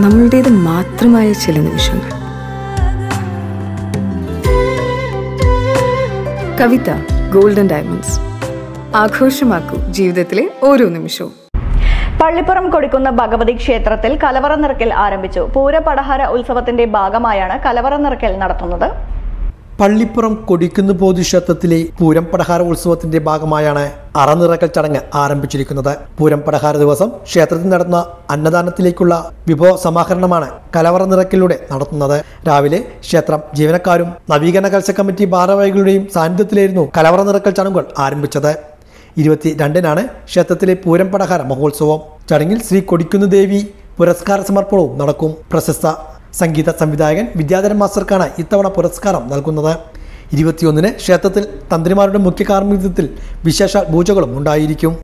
നമ്മളുടേത് മാത്രമായ ചില നിമിഷങ്ങൾ. കവിത ഗോൾഡൻ ഡയമണ്ട്സ് ആഘോഷമാക്കൂ ജീവിതത്തിലെ ഓരോ നിമിഷവും. പള്ളിപ്പുറം കൊടിക്കുന്ന ഭഗവതി ക്ഷേത്രത്തിൽ കലവറ നിറക്കൽ ആരംഭിച്ചു. പൂരപടഹാര ഉത്സവത്തിന്റെ ഭാഗമായാണ് കലവറ നിറക്കൽ നടത്തുന്നത്. പള്ളിപ്പുറം കൊടിക്കുന്ന് പൊതുക്ഷേത്രത്തിലെ പൂരം പടഹാര ഉത്സവത്തിന്റെ ഭാഗമായാണ് അറനിറക്കൽ ചടങ്ങ് ആരംഭിച്ചിരിക്കുന്നത്. പൂരം പടഹാര ദിവസം ക്ഷേത്രത്തിൽ നടന്ന അന്നദാനത്തിലേക്കുള്ള വിഭവ സമാഹരണമാണ് കലവറ നിറക്കലിലൂടെ നടത്തുന്നത്. രാവിലെ ക്ഷേത്രം ജീവനക്കാരും നവീകരണ കൽസ കമ്മിറ്റി ഭാരവാഹികളുടെയും സാന്നിധ്യത്തിലായിരുന്നു കലവറ നിറക്കൽ ചടങ്ങുകൾ ആരംഭിച്ചത്. ഇരുപത്തി രണ്ടിനാണ് ക്ഷേത്രത്തിലെ പൂരം പടഹാര മഹോത്സവം. ചടങ്ങിൽ ശ്രീ കൊടിക്കുന്ന് ദേവി പുരസ്കാര സമർപ്പണവും നടക്കും. പ്രശസ്ത സംഗീത സംവിധായകൻ വിദ്യാധരൻ മാസ്റ്റർക്കാണ് ഇത്തവണ പുരസ്കാരം നൽകുന്നത്. ഇരുപത്തിയൊന്നിന് ക്ഷേത്രത്തിൽ തന്ത്രിമാരുടെ മുഖ്യ കാർമ്മികത്വത്തിൽ വിശേഷ പൂജകളും ഉണ്ടായിരിക്കും.